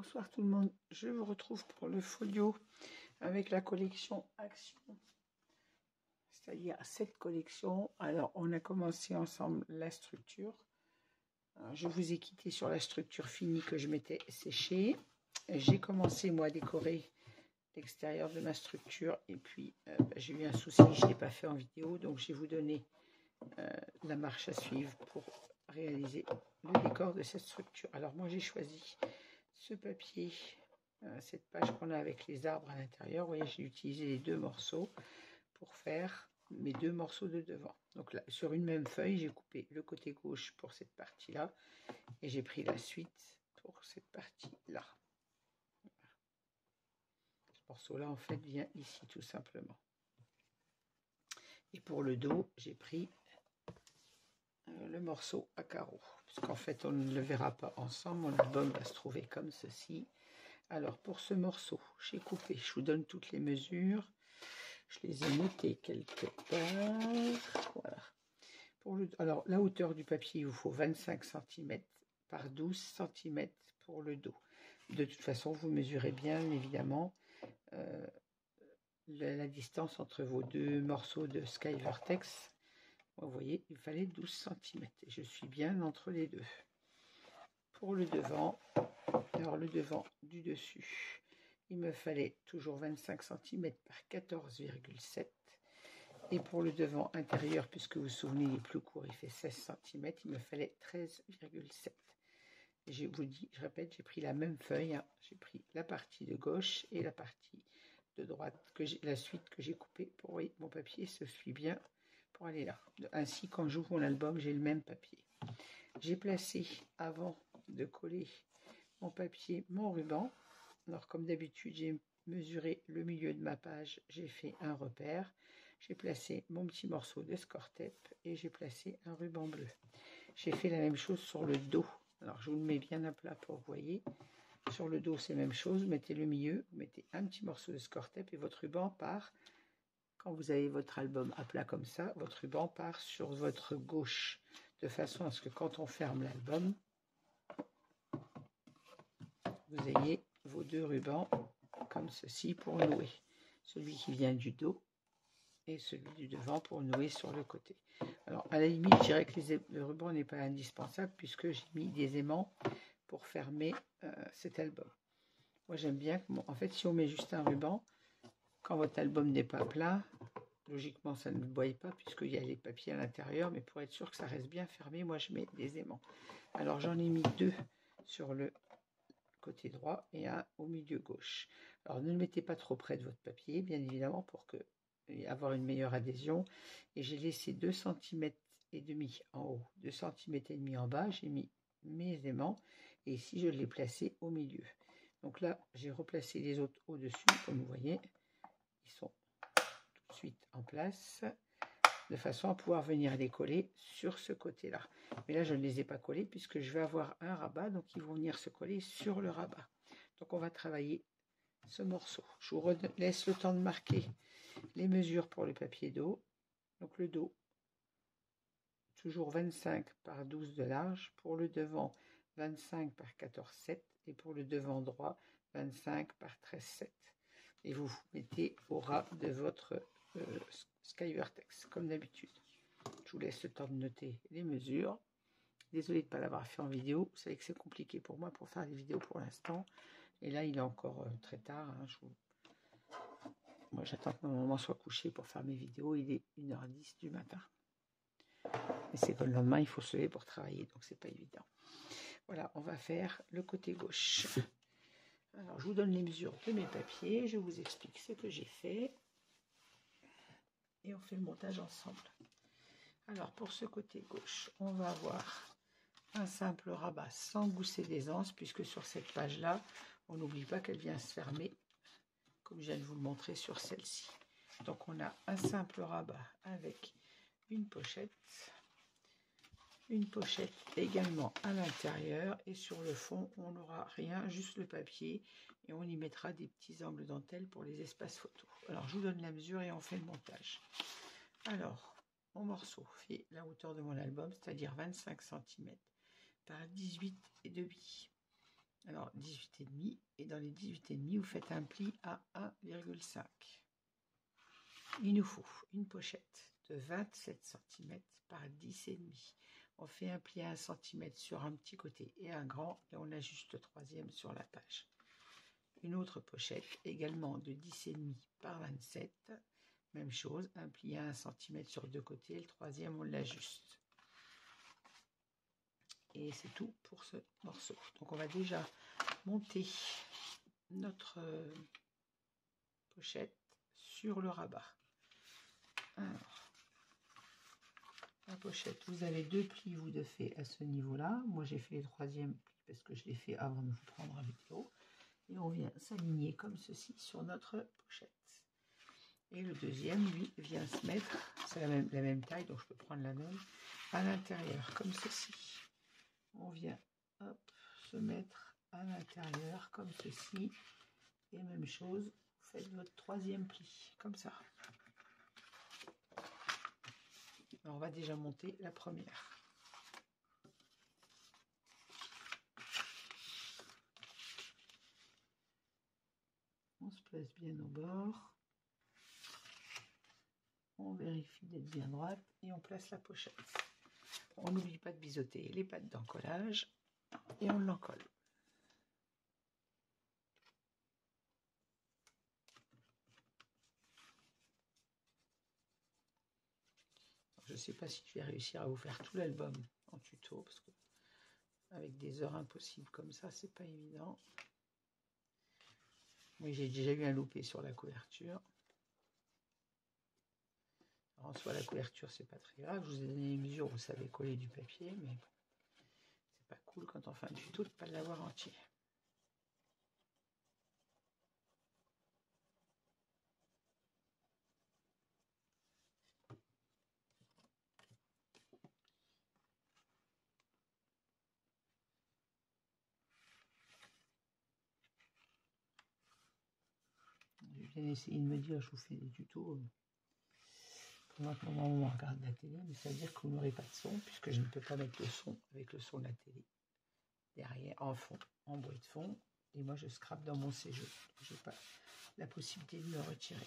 Bonsoir tout le monde, je vous retrouve pour le folio avec la collection Action. C'est-à-dire cette collection. Alors, on a commencé ensemble la structure. je vous ai quitté sur la structure finie que je m'étais séchée. J'ai commencé, moi, à décorer l'extérieur de ma structure. Et puis, euh, bah, j'ai eu un souci, je ne l'ai pas fait en vidéo. Donc, je vais vous donner euh, la marche à suivre pour réaliser le décor de cette structure. Alors, moi, j'ai choisi ce papier, euh, cette page qu'on a avec les arbres à l'intérieur, vous voyez, j'ai utilisé les deux morceaux pour faire mes deux morceaux de devant. Donc là, sur une même feuille, j'ai coupé le côté gauche pour cette partie-là et j'ai pris la suite pour cette partie-là. Ce morceau-là, en fait, vient ici tout simplement. Et pour le dos, j'ai pris euh, le morceau à carreaux qu'en fait on ne le verra pas ensemble, mon album va se trouver comme ceci. Alors pour ce morceau, j'ai coupé, je vous donne toutes les mesures, je les ai notées quelque part, alors la hauteur du papier, il vous faut 25 cm par 12 cm pour le dos. De toute façon, vous mesurez bien évidemment euh, la, la, distance entre vos deux morceaux de Sky Vertex vous voyez, il fallait 12 cm. Et je suis bien entre les deux. Pour le devant, alors le devant du dessus, il me fallait toujours 25 cm par 14,7. Et pour le devant intérieur, puisque vous vous souvenez, il est plus court, il fait 16 cm, il me fallait 13,7. Je vous dis, je répète, j'ai pris la même feuille, hein. j'ai pris la partie de gauche et la partie de droite, que la suite que j'ai coupée pour voyez, mon papier se suit bien pour aller là. Ainsi, quand j'ouvre mon album, j'ai le même papier. J'ai placé, avant de coller mon papier, mon ruban. Alors, comme d'habitude, j'ai mesuré le milieu de ma page. J'ai fait un repère. J'ai placé mon petit morceau de score tape et j'ai placé un ruban bleu. J'ai fait la même chose sur le dos. Alors, je vous le mets bien à plat pour vous voyez. Sur le dos, c'est la même chose. Vous mettez le milieu, vous mettez un petit morceau de score tape et votre ruban part vous avez votre album à plat comme ça, votre ruban part sur votre gauche, de façon à ce que quand on ferme l'album, vous ayez vos deux rubans comme ceci pour nouer. Celui qui vient du dos et celui du devant pour nouer sur le côté. Alors, à la limite, je dirais que le ruban n'est pas indispensable puisque j'ai mis des aimants pour fermer euh, cet album. Moi, j'aime bien, en fait, si on met juste un ruban, quand votre album n'est pas plat, logiquement ça ne boit pas puisqu'il y a les papiers à l'intérieur, mais pour être sûr que ça reste bien fermé, moi je mets des aimants. Alors j'en ai mis deux sur le côté droit et un au milieu gauche. Alors ne le mettez pas trop près de votre papier, bien évidemment, pour que, avoir une meilleure adhésion. Et j'ai laissé 2 cm et demi en haut, 2 cm et demi en bas, j'ai mis mes aimants et ici je l'ai placé au milieu. Donc là, j'ai replacé les autres au-dessus, comme vous voyez sont tout de en place de façon à pouvoir venir les coller sur ce côté-là. Mais là, je ne les ai pas collés puisque je vais avoir un rabat, donc ils vont venir se coller sur le rabat. Donc, on va travailler ce morceau. Je vous laisse le temps de marquer les mesures pour le papier dos. Donc, le dos, toujours 25 par 12 de large. Pour le devant, 25 par 14,7. Et pour le devant droit, 25 par 13,7 et vous vous mettez au ras de votre euh, Skyvertex, comme d'habitude. Je vous laisse le temps de noter les mesures. Désolé de ne pas l'avoir fait en vidéo. Vous savez que c'est compliqué pour moi pour faire des vidéos pour l'instant. Et là, il est encore euh, très tard. Hein, moi, j'attends que mon maman soit couché pour faire mes vidéos. Il est 1h10 du matin. Et c'est que le lendemain, il faut se lever pour travailler. Donc, c'est pas évident. Voilà, on va faire le côté gauche. Alors, je vous donne les mesures de mes papiers, je vous explique ce que j'ai fait. On fait le montage ensemble. Alors, pour ce côté gauche, on va avoir un simple rabat sans gousset d'aisance, puisque sur cette page-là, on n'oublie pas qu'elle vient se fermer, comme je viens de vous le montrer sur celle-ci. Donc, on a un simple rabat avec une pochette une pochette également à l'intérieur et sur le fond on n'aura rien juste le papier et on y mettra des petits angles dentelle pour les espaces photos alors je vous donne la mesure et on fait le montage alors mon morceau fait la hauteur de mon album c'est à dire 25 cm par 18 et demi Alors 18,5 et dans les 18,5 vous faites un pli à 1,5. Il nous faut une pochette de 27 cm par 10,5. On fait un pli à 1 cm sur un petit côté et un grand et on ajuste le troisième sur la page. Une autre pochette également de 10,5 par 27. Même chose, un pli à 1 cm sur deux côtés, le troisième on l'ajuste. Et c'est tout pour ce morceau. Donc on va déjà monter notre euh, pochette sur le rabat. La pochette, vous avez deux plis vous de fait à ce niveau-là. Moi j'ai fait les troisième plis parce que je l'ai fait avant de vous prendre la vidéo. Et on vient s'aligner comme ceci sur notre pochette. Et le deuxième, lui, vient se mettre, c'est la même, taille, donc je peux prendre la même, à l'intérieur, comme ceci. On vient, se mettre à l'intérieur, comme ceci. Et même chose, vous faites votre troisième pli, comme ça. on va déjà monter la première. On se place bien au bord. On vérifie d'être bien droite et on place la pochette. On n'oublie pas de biseauter les pattes d'encollage et on l'encolle. Je ne sais pas si je vais réussir à vous faire tout l'album en tuto parce que avec des heures impossibles comme ça, c'est pas évident. Oui, j'ai déjà eu un loupé sur la couverture. en soi, la couverture, c'est pas très grave. Je vous ai donné les mesures, vous savez coller du papier, mais c'est pas cool quand on fait un tuto de ne pas l'avoir entier. Essayé de me dire, je vous fais des tutos pendant que maman regarde la télé, mais ça veut dire que vous n'aurez pas de son, puisque je ne peux pas mettre le son avec le son de la télé derrière, en fond, en bruit de fond. Et moi, je scrape dans mon séjour. Je n'ai pas la possibilité de me retirer,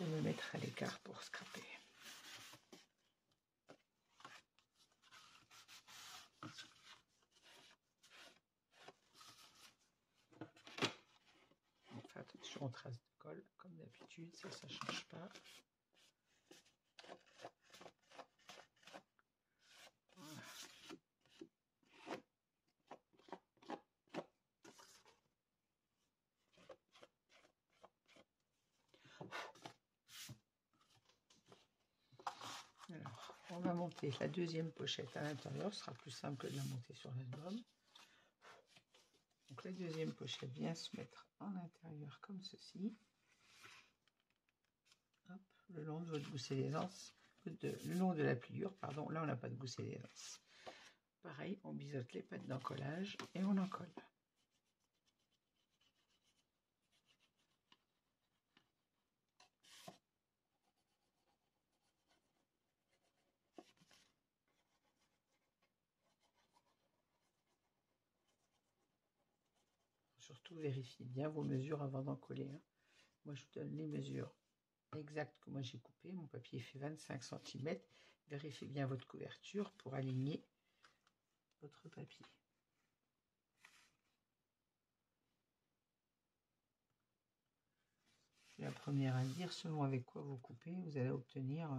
de me mettre à l'écart pour scraper. Attention aux traces de colle, comme d'habitude, ça, ça change pas. Alors, on va monter la deuxième pochette à l'intérieur, ce sera plus simple que de la monter sur l'album. La deuxième pochette vient se mettre en intérieur comme ceci. le long de votre gousset d'aisance, le long de la pliure, pardon, là on n'a pas de gousset d'aisance. Pareil, on biseaute les pattes d'encollage et on en colle. Vérifiez bien vos mesures avant d'en coller. Moi, je vous donne les mesures exactes que moi j'ai coupées. Mon papier fait 25 cm. Vérifiez bien votre couverture pour aligner votre papier. La première à dire, selon avec quoi vous coupez, vous allez obtenir euh,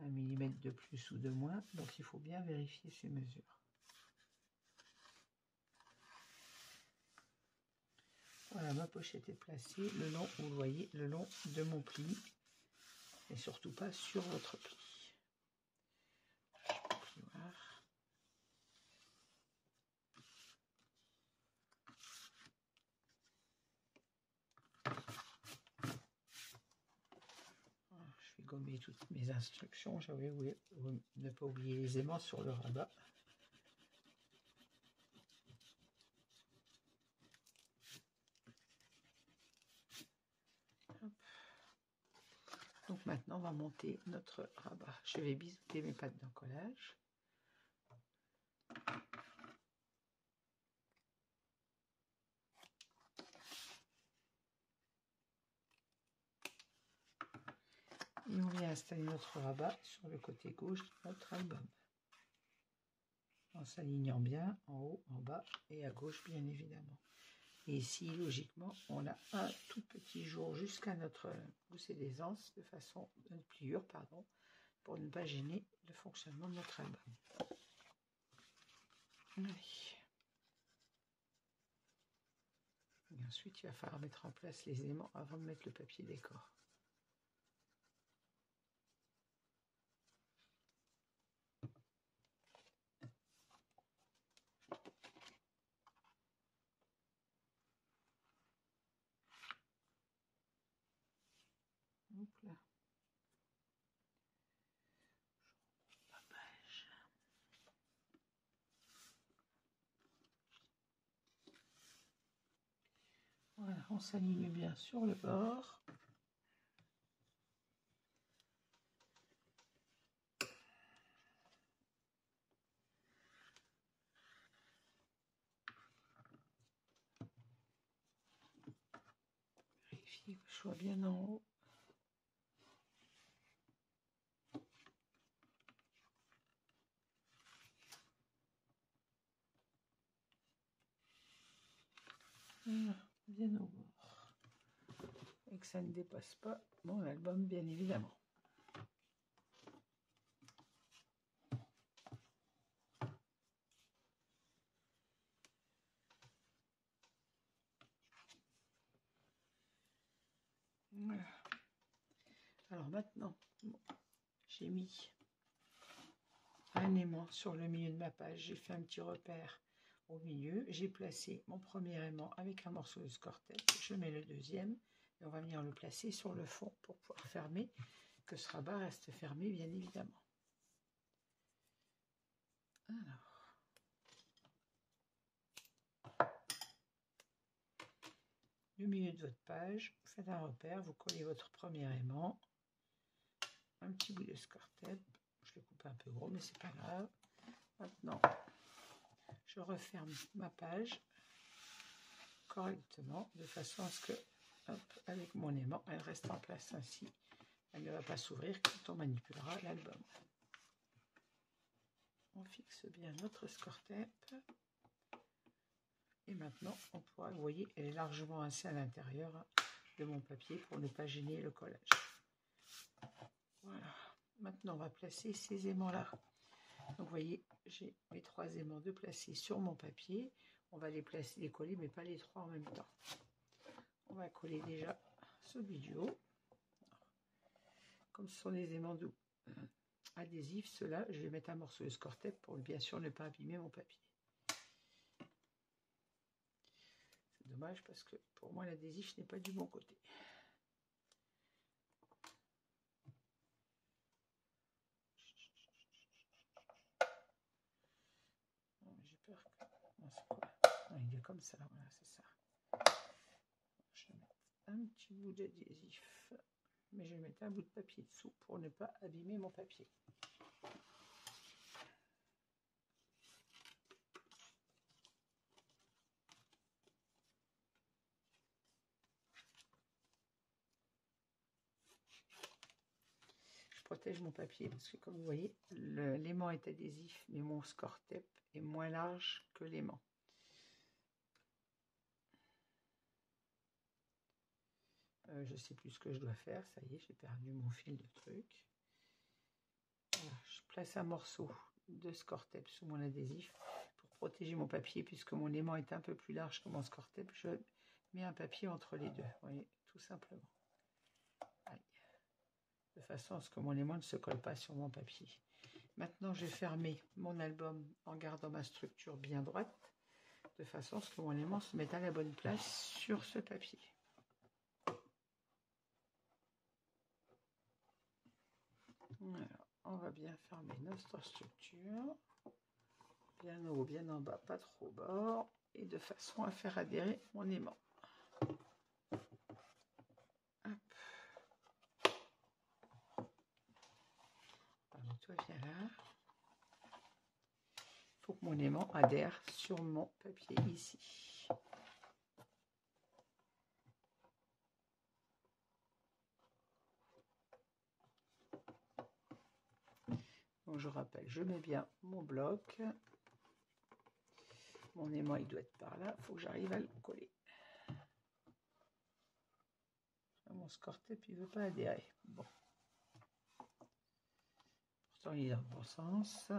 un millimètre de plus ou de moins. Donc il faut bien vérifier ces mesures. Voilà, ma pochette est placée le long, vous voyez, le long de mon pli. Et surtout pas sur votre pli. Je vais gommer toutes mes instructions. J'avais ne pas oublier les aimants sur le rabat. Maintenant, on va monter notre rabat. Je vais biseauter mes pattes d'encollage. Et on vient installer notre rabat sur le côté gauche de notre album. En s'alignant bien, en haut, en bas et à gauche, bien évidemment. Et ici, logiquement, on a un tout petit jour jusqu'à notre poussée d'aisance de façon, de pliure, pardon, pour ne pas gêner le fonctionnement de notre album. Et ensuite, il va falloir mettre en place les éléments avant de mettre le papier décor. Voilà, on s'aligne bien sur le bord. Vérifier que je sois bien en haut. bien au ça ne dépasse pas mon album, bien évidemment. Alors maintenant, j'ai mis un aimant sur le milieu de ma page. J'ai fait un petit repère au milieu, j'ai placé mon premier aimant avec un morceau de scortette. Je mets le deuxième on va venir le placer sur le fond pour pouvoir fermer, que ce rabat reste fermé bien évidemment. Alors. Du milieu de votre page, vous faites un repère, vous collez votre premier aimant, un petit bout de scortette, je l'ai coupé un peu gros mais c'est pas grave. Maintenant, je referme ma page correctement de façon à ce que, avec mon aimant, elle reste en place ainsi. Elle ne va pas s'ouvrir quand on manipulera l'album. On fixe bien notre score Et maintenant, on pourra, vous voyez, elle est largement assez à l'intérieur de mon papier pour ne pas gêner le collage. Voilà. Maintenant, on va placer ces aimants-là donc, vous voyez, j'ai mes trois aimants de placer sur mon papier. On va les placer, les coller, mais pas les trois en même temps. On va coller déjà celui du haut. Comme ce sont des aimants doux adhésifs, ceux-là, je vais mettre un morceau de scortep pour bien sûr ne pas abîmer mon papier. C'est dommage parce que pour moi, l'adhésif n'est pas du bon côté. il est comme ça, voilà, c'est ça. Un petit bout d'adhésif, mais je vais mettre un bout de papier dessous pour ne pas abîmer mon papier. Je protège mon papier parce que comme vous voyez, l'aimant est adhésif, mais mon score tape est moins large que l'aimant. Euh, je sais plus ce que je dois faire. Ça y est, j'ai perdu mon fil de truc. je place un morceau de scortep sous mon adhésif pour protéger mon papier puisque mon aimant est un peu plus large que mon scortep. Je mets un papier entre les deux. Voyez, tout simplement. De façon à ce que mon aimant ne se colle pas sur mon papier. Maintenant, j'ai fermé mon album en gardant ma structure bien droite, de façon à ce que mon aimant se mette à la bonne place sur ce papier. On va bien fermer notre structure. Bien haut, bien en bas, pas trop au bord. Et de façon à faire adhérer mon aimant. toi, viens là. Il faut que mon aimant adhère sur mon papier ici. Donc je rappelle, je mets bien mon bloc. Mon aimant, il doit être par là. Il faut que j'arrive à le coller. Mon score-tape, il ne veut pas adhérer. Bon. Pourtant, il est dans le bon sens.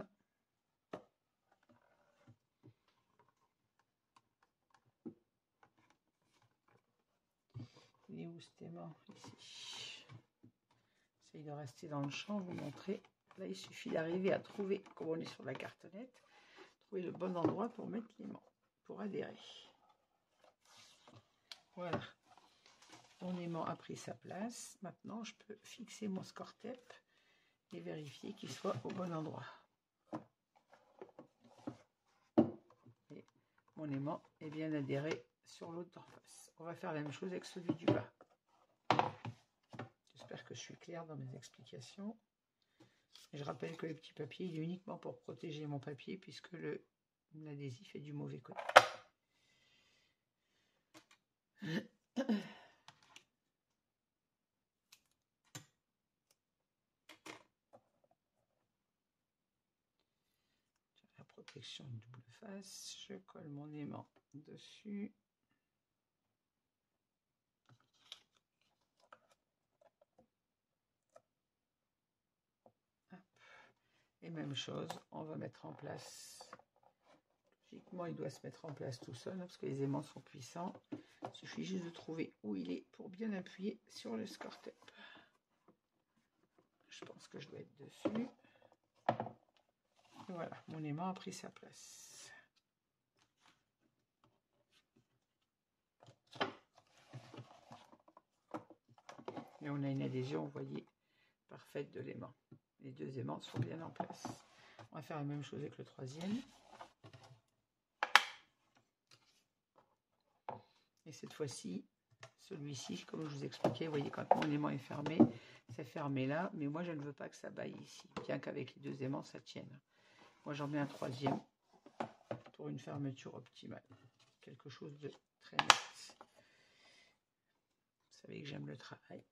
Il est où cet aimant? Ici. Essaye de rester dans le champ, vous montrer. Là, il suffit d'arriver à trouver, comme on est sur la cartonnette, trouver le bon endroit pour mettre l'aimant, pour adhérer. Voilà. Mon aimant a pris sa place. Maintenant, je peux fixer mon score tape et vérifier qu'il soit au bon endroit. Et mon aimant est bien adhéré sur l'autre face. On va faire la même chose avec celui du bas. J'espère que je suis claire dans mes explications. Je rappelle que le petit papier il est uniquement pour protéger mon papier puisque l'adhésif est du mauvais côté. La protection double face, je colle mon aimant dessus. Même chose, on va mettre en place. Logiquement, il doit se mettre en place tout seul, hein, parce que les aimants sont puissants. Il suffit juste de trouver où il est pour bien appuyer sur le score tape. Je pense que je dois être dessus. voilà, mon aimant a pris sa place. Et on a une adhésion, vous voyez, parfaite de l'aimant. Les deux aimants sont bien en place. On va faire la même chose avec le troisième. Et cette fois-ci, celui-ci, comme je vous expliquais, vous voyez, quand mon aimant est fermé, c'est fermé là, mais moi, je ne veux pas que ça baille ici, bien qu'avec les deux aimants, ça tienne. Moi, j'en mets un troisième pour une fermeture optimale. Quelque chose de très net. Vous savez que j'aime le travail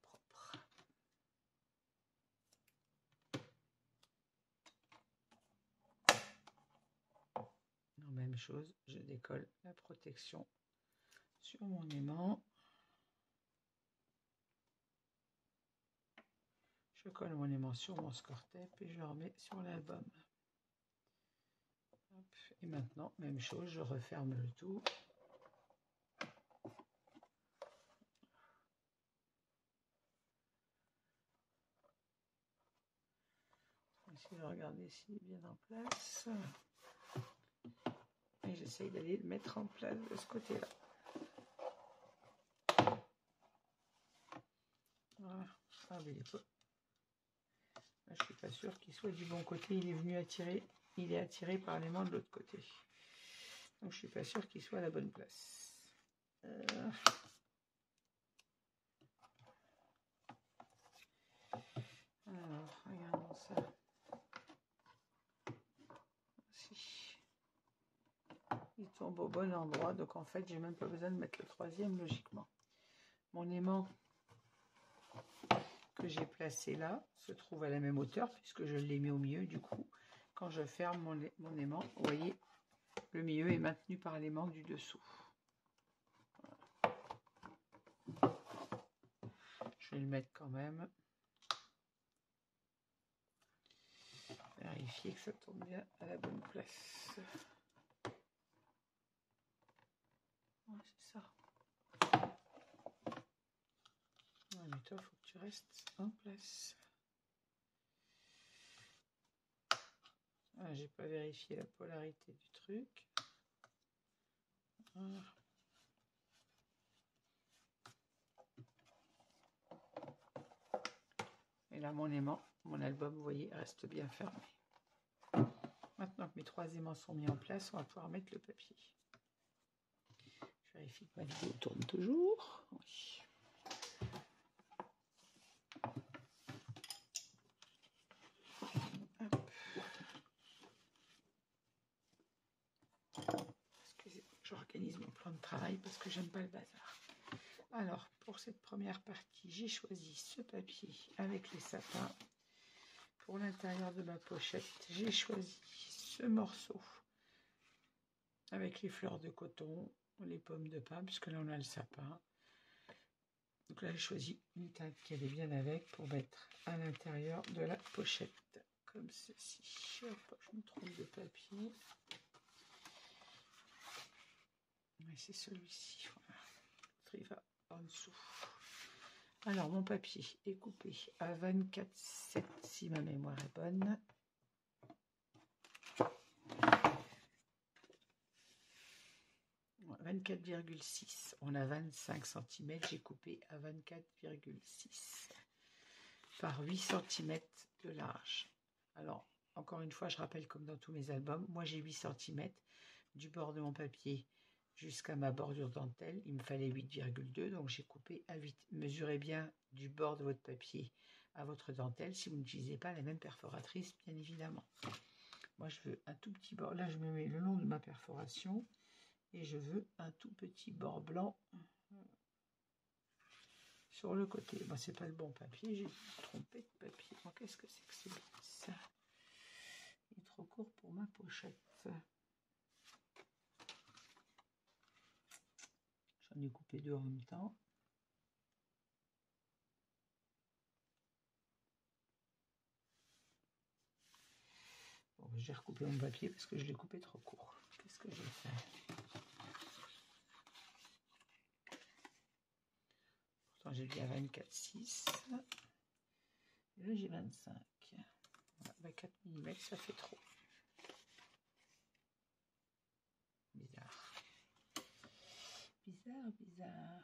même chose, je décolle la protection sur mon aimant. Je colle mon aimant sur mon score tape et je le remets sur l'album. Et maintenant, même chose, je referme le tout. essayer de regarder s'il est bien en place? J'essaye d'aller le mettre en place de ce côté-là. Ah, il est pas... Là, je suis pas sûr qu'il soit du bon côté. Il est venu attirer. Il est attiré par les mains de l'autre côté. Donc, je suis pas sûr qu'il soit à la bonne place. Euh... Alors, regardons ça. Il tombe au bon endroit, donc en fait, j'ai même pas besoin de mettre le troisième logiquement. Mon aimant que j'ai placé là se trouve à la même hauteur puisque je l'ai mis au milieu. Du coup, quand je ferme mon, aimant, vous voyez, le milieu est maintenu par l'aimant du dessous. Je vais le mettre quand même. Vérifier que ça tombe bien à la bonne place. Ouais, c'est ça. Mais toi, faut que tu restes en place. Ah, j'ai pas vérifié la polarité du truc. Voilà. Et là, mon aimant, mon album, vous voyez, reste bien fermé. Maintenant que mes trois aimants sont mis en place, on va pouvoir mettre le papier. Je vérifie que ma vidéo tourne toujours. Oui. Excusez-moi, j'organise mon plan de travail parce que j'aime le bazar. Alors, pour cette première partie, j'ai choisi ce papier avec les sapins pour l'intérieur de ma pochette, j'ai choisi ce morceau avec les fleurs de coton, les pommes de pin, puisque là on a le sapin. Donc là j'ai choisi une teinte qui allait bien avec pour mettre à l'intérieur de la pochette, comme ceci. je me trompe de papier. C'est celui-ci. En dessous. Alors, mon papier est coupé à 24,7 si ma mémoire est bonne. « 24,6. On a 25 cm. J'ai coupé à 24,6 par 8 cm de large. Alors, encore une fois, je rappelle comme dans tous mes albums, moi j'ai 8 cm du bord de mon papier jusqu'à ma bordure dentelle. Il me fallait 8,2, donc j'ai coupé à 8. Mesurez bien du bord de votre papier à votre dentelle si vous n'utilisez pas la même perforatrice, bien évidemment. Moi, je veux un tout petit bord. Là, je me mets le long de ma perforation et je veux un tout petit bord blanc sur le côté. Moi, c'est pas le bon papier, j'ai trompé de papier. Qu'est-ce que c'est que ça? Il est trop court pour ma pochette. Ai coupé deux en même temps. Bon, j'ai recoupé mon papier parce que je l'ai coupé trop court. Qu'est-ce que je vais faire Pourtant, j'ai bien 24,6. Et là, j'ai 25. Voilà, 4 mm, ça fait trop. Bizarre. Bizarre, bizarre.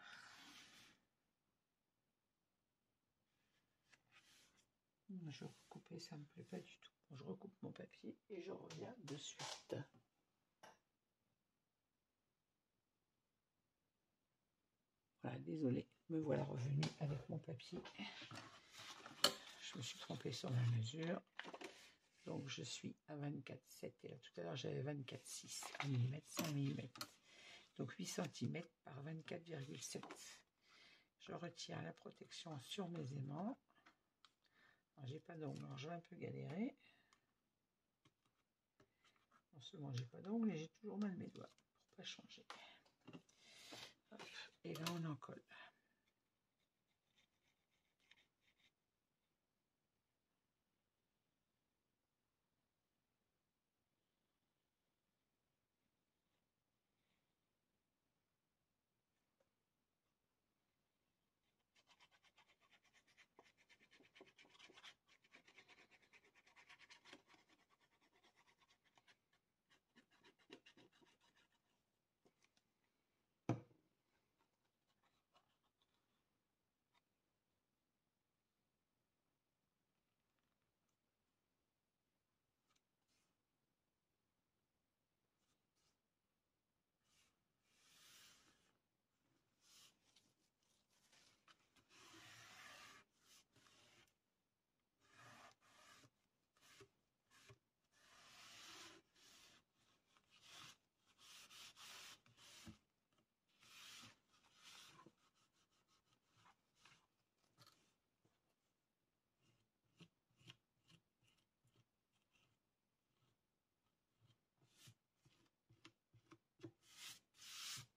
Je vais recouper, ça me plaît pas du tout. je recoupe mon papier et je reviens de suite. Voilà, désolé, me voilà revenu avec mon papier. Je me suis trompée sur la mesure. Donc je suis à 24,7 et là tout à l'heure j'avais 24,6 mm, 100 mm. Donc 8 cm par 24,7. Je retire la protection sur mes aimants. J'ai pas d'ongles, alors je vais un peu galérer. Non seulement j'ai pas d'ongles, et j'ai toujours mal mes doigts pour pas changer. Et là on en colle.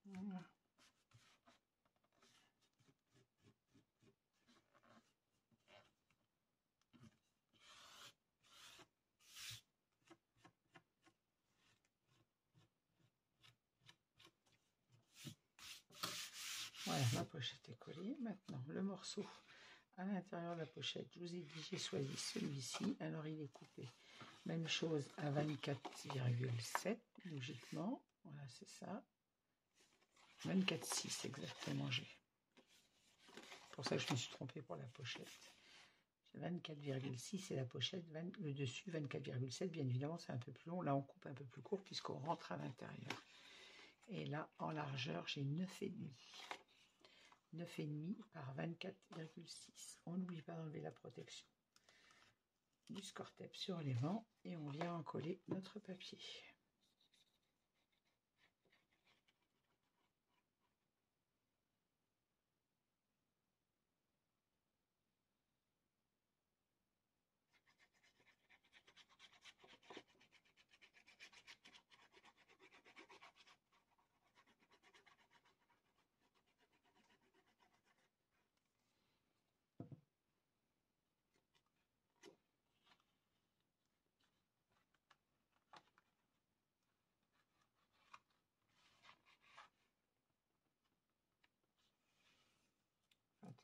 Voilà. Ma pochette est collée. Maintenant, le morceau à l'intérieur de la pochette, je vous ai dit, j'ai choisi celui-ci. Alors, il est coupé. Même chose à 24,7, logiquement. Voilà, c'est ça. 24,6 exactement j'ai. pour ça que je me suis trompée pour la pochette. J'ai 24,6 et la pochette, le dessus 24,7. Bien évidemment, c'est un peu plus long. Là, on coupe un peu plus court puisqu'on rentre à l'intérieur. Et là, en largeur, j'ai 9,5. 9,5 par 24,6. On n'oublie pas d'enlever la protection du score-tape sur les vents et on vient en coller notre papier.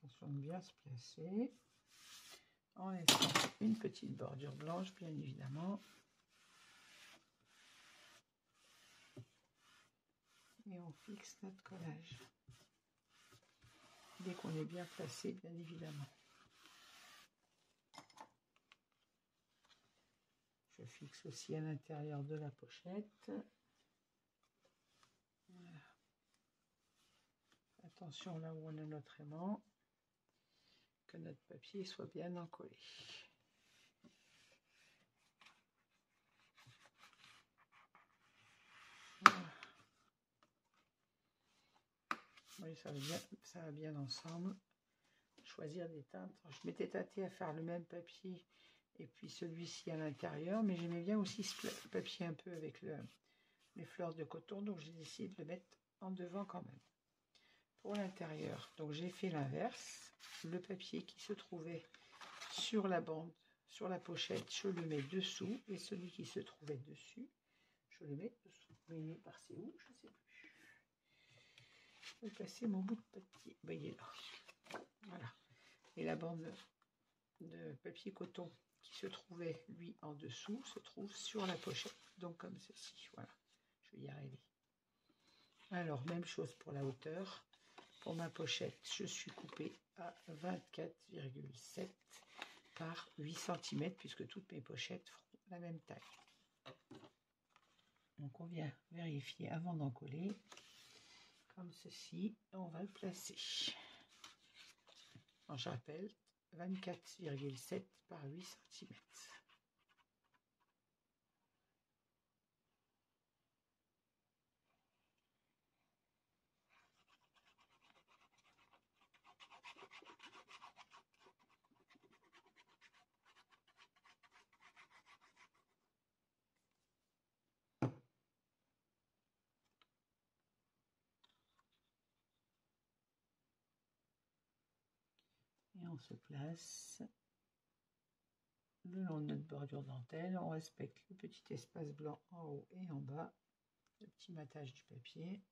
Attention de bien se placer. En laissant une petite bordure blanche, bien évidemment. Et on fixe notre collage. Dès qu'on est bien placé, bien évidemment. Je fixe aussi à l'intérieur de la pochette. Attention là où on a notre aimant, que notre papier soit bien encollé. Oui, ça va, bien, ça va bien ensemble. Choisir des teintes. Je m'étais tâté à faire le même papier et puis celui-ci à l'intérieur, mais j'aimais bien aussi ce papier un peu avec le, les fleurs de coton, donc j'ai décidé de le mettre en devant quand même. Pour l'intérieur, donc j'ai fait l'inverse. Le papier qui se trouvait sur la bande, sur la pochette, je le mets dessous, et celui qui se trouvait dessus, je le mets dessous. Mais il est passé où? Je ne sais plus. Je vais passer mon bout de papier. Ben, il là. Voilà. Et la bande de papier coton qui se trouvait, lui, en dessous, se trouve sur la pochette. Donc, comme ceci. Voilà. Je vais y arriver. Alors, même chose pour la hauteur. Pour ma pochette, je suis coupée à 24,7 par 8 cm, puisque toutes mes pochettes feront la même taille. Donc, on vient vérifier avant d'en coller. Comme ceci, on va le placer. je rappelle, 24,7 par 8 cm. et on se place le long de notre bordure dentelle. On respecte le petit espace blanc en haut et en bas, le petit matage du papier.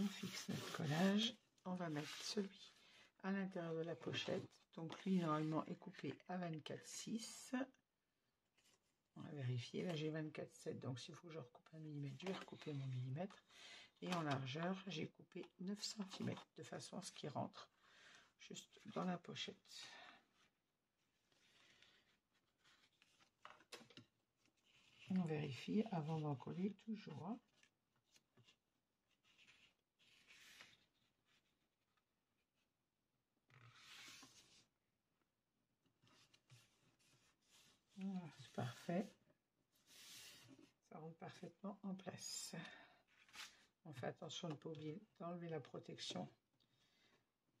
on fixe notre collage. On va mettre celui à l'intérieur de la pochette. Donc lui, normalement, est coupé à 24,6. On va vérifier. Là, j'ai 24,7. Donc s'il faut que je recoupe un millimètre, je vais recouper mon millimètre. Et en largeur, j'ai coupé 9 cm de façon à ce qu'il rentre juste dans la pochette. On vérifie avant d'en coller toujours. C'est parfait. Ça rentre parfaitement en place. On fait attention de ne pas oublier d'enlever la protection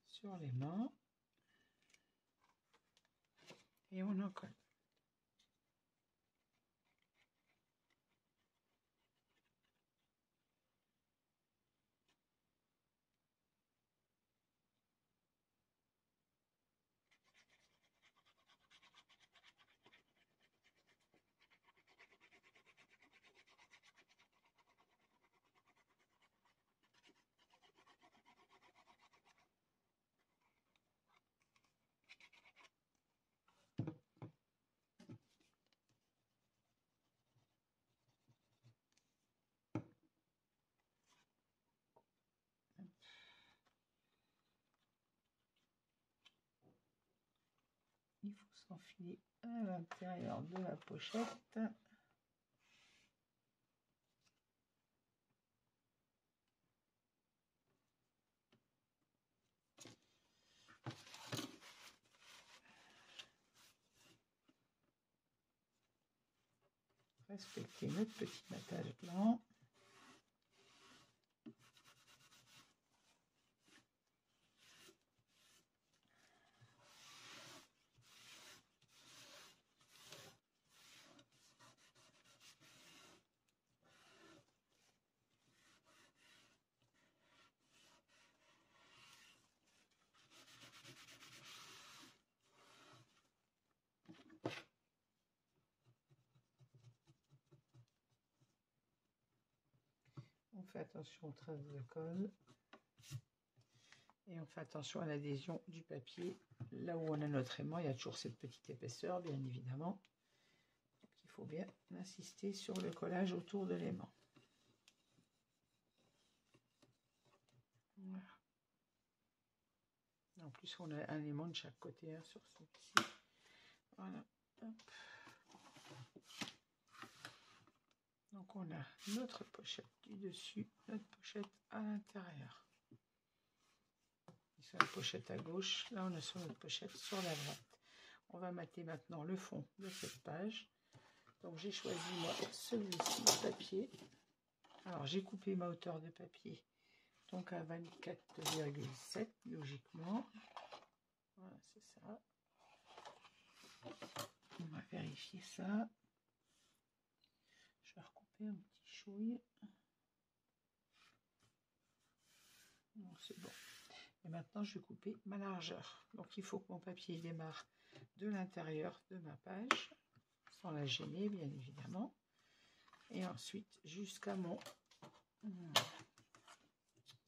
sur les mains. Et on en il faut s'enfiler à l'intérieur de la pochette. Respecter notre petit matage blanc. Fait attention aux traces de colle. Et on fait attention à l'adhésion du papier. Là où on a notre aimant, il y a toujours cette petite épaisseur, bien évidemment. il faut bien insister sur le collage autour de l'aimant. En plus, on a un aimant de chaque côté hein, sur celui-ci. Voilà. Donc on a notre pochette du dessus, notre pochette à l'intérieur. Sur la pochette à gauche, là on a sur notre pochette sur la droite. On va mater maintenant le fond de cette page. Donc j'ai choisi moi celui-ci papier. Alors j'ai coupé ma hauteur de papier donc à 24,7 logiquement. Voilà, c'est ça. On va vérifier ça. Un petit chouille. C'est bon. Et maintenant, je vais couper ma largeur. Donc, il faut que mon papier démarre de l'intérieur de ma page, sans la gêner, bien évidemment. Et ensuite, jusqu'à mon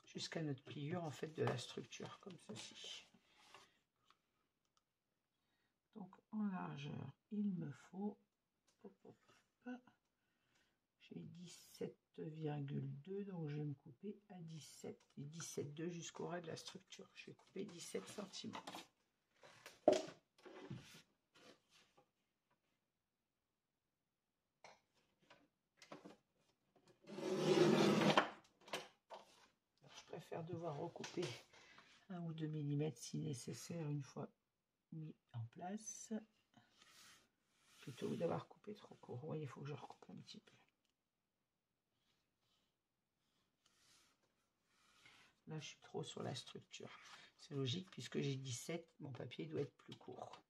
jusqu'à notre pliure en fait de la structure comme ceci. Donc en largeur, il me faut j'ai 17,2 donc je vais me couper à 17 et 17,2 jusqu'au ras de la structure. Je vais couper 17 cm. devoir recouper un ou deux millimètres si nécessaire une fois mis en place plutôt que d'avoir coupé trop court. Oui, il faut que je recoupe un petit peu. Là, je suis trop sur la structure. C'est logique, puisque j'ai 17, mon papier doit être plus court.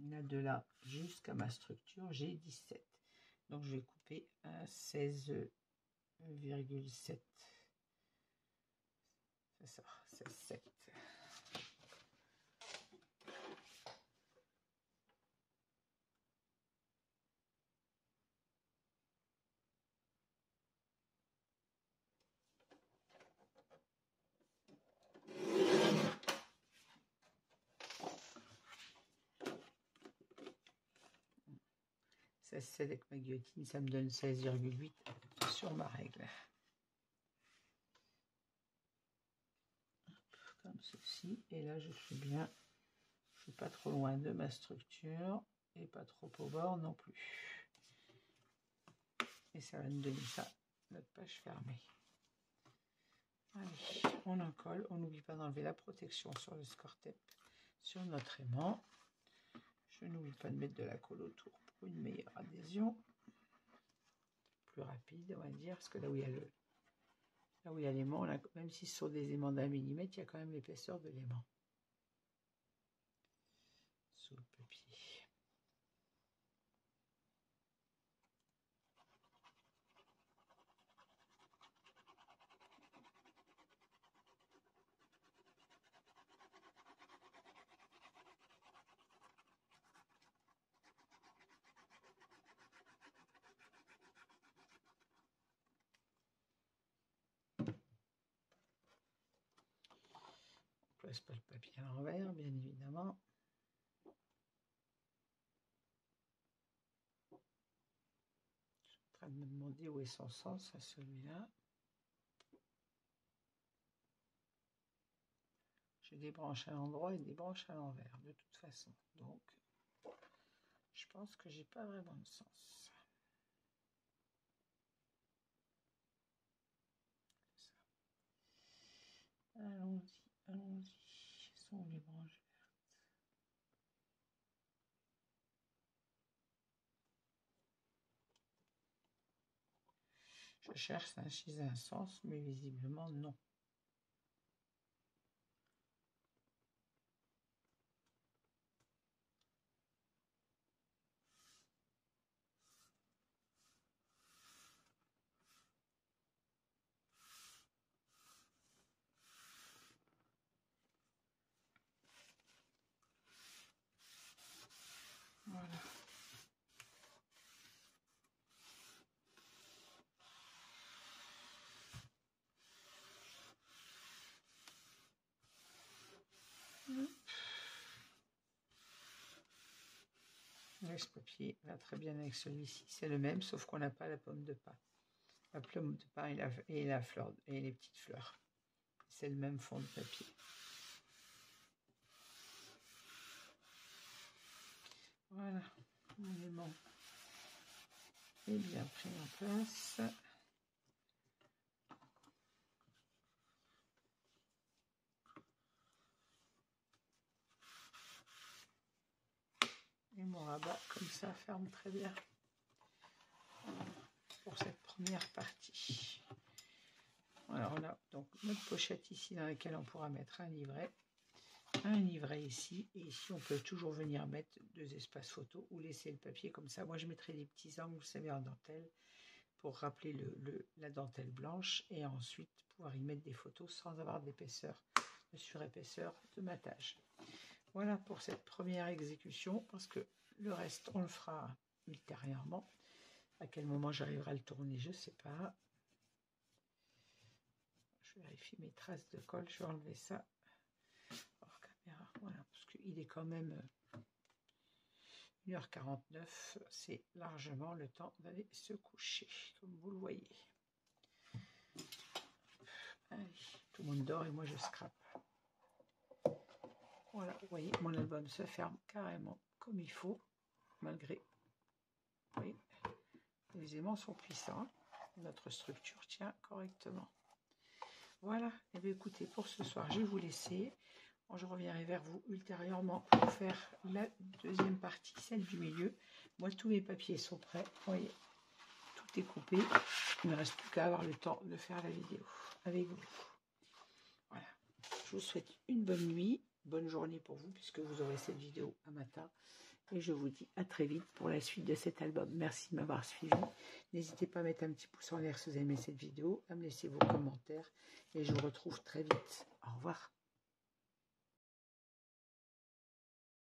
Là, de là jusqu'à ma structure, j'ai 17. Donc, je vais couper à C'est ça, 16,7. 16 avec ma guillotine, ça me donne 16,8 sur ma règle. Comme ceci. Et là, je suis bien. Je suis pas trop loin de ma structure et pas trop au bord non plus. Et ça va nous donner ça, notre page fermée. Allez, on en colle. On n'oublie pas d'enlever la protection sur le score sur notre aimant. Je n'oublie pas de mettre de la colle autour une meilleure adhésion plus rapide, on va dire, parce que là où il y a le là où il y a l'aimant, même si ce sont des aimants d'un millimètre, il y a quand même l'épaisseur de l'aimant place pas le papier à l'envers, bien évidemment. Je suis en train de me demander où est son sens à celui-là. J'ai des branches à l'endroit et des branches à l'envers, de toute façon. Donc, je pense que j'ai pas vraiment de sens. Allons-y. Allons-y, les branches vertes. Je cherche un sens, mais visiblement non. Ce papier va très bien avec celui-ci. C'est le même, sauf qu'on n'a pas la pomme de pain. La pomme de pain et la, et la fleur et les petites fleurs. C'est le même fond de papier. Voilà, l'élément est bien pris en place. Mon rabat, comme ça, ferme très bien pour cette première partie. Alors on a donc notre pochette ici dans laquelle on pourra mettre un livret, un livret ici, et ici on peut toujours venir mettre deux espaces photos ou laisser le papier comme ça. Moi je mettrai des petits angles, vous savez, en dentelle pour rappeler le, la dentelle blanche et ensuite pouvoir y mettre des photos sans avoir d'épaisseur, de surépaisseur de matage. Voilà pour cette première exécution, parce que le reste, on le fera ultérieurement. À quel moment j'arriverai à le tourner, je ne sais pas. Je vérifie mes traces de colle, je vais enlever ça hors caméra. Voilà, parce qu'il est quand même 1h49, c'est largement le temps d'aller se coucher, comme vous le voyez. Allez, tout le monde dort et moi je scrape. Voilà, vous voyez, mon album se ferme carrément comme il faut, malgré, oui, les aimants sont puissants, notre structure tient correctement. Voilà, et eh bien écoutez, pour ce soir, je vais vous laisser. Je reviendrai vers vous ultérieurement pour faire la deuxième partie, celle du milieu. Moi, tous mes papiers sont prêts. Vous voyez, tout est coupé. Il ne reste plus qu'à avoir le temps de faire la vidéo avec vous. Voilà. Je vous souhaite une bonne nuit bonne journée pour vous puisque vous aurez cette vidéo un matin. Et je vous dis à très vite pour la suite de cet album. Merci de m'avoir suivi. N'hésitez pas à mettre un petit pouce en l'air si vous aimez cette vidéo, à me laisser vos commentaires. Et je vous retrouve très vite. Au revoir.